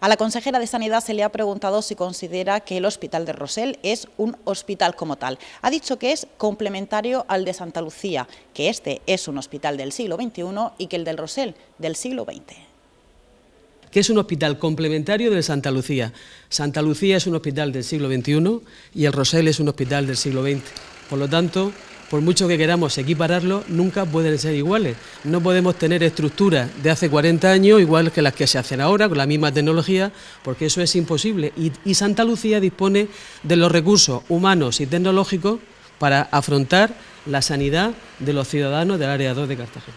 A la consejera de Sanidad se le ha preguntado si considera que el Hospital de Rosell es un hospital como tal. Ha dicho que es complementario al de Santa Lucía, que este es un hospital del siglo XXI y que el del Rosell del siglo XX que es un hospital complementario del Santa Lucía. Santa Lucía es un hospital del siglo XXI y el Rosell es un hospital del siglo XX. Por lo tanto, por mucho que queramos equipararlo, nunca pueden ser iguales. No podemos tener estructuras de hace 40 años igual que las que se hacen ahora, con la misma tecnología, porque eso es imposible. Y, Santa Lucía dispone de los recursos humanos y tecnológicos para afrontar la sanidad de los ciudadanos del área 2 de Cartagena.